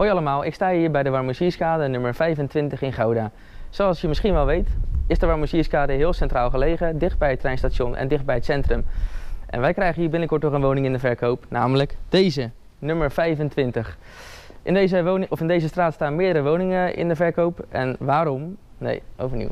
Hoi allemaal, ik sta hier bij de Warmoesierskade nummer 25 in Gouda. Zoals je misschien wel weet, is de Warmoesierskade heel centraal gelegen, dicht bij het treinstation en dicht bij het centrum. En wij krijgen hier binnenkort nog een woning in de verkoop, namelijk deze, nummer 25. In deze, woning, of in deze straat staan meerdere woningen in de verkoop. En waarom? Nee, overnieuw.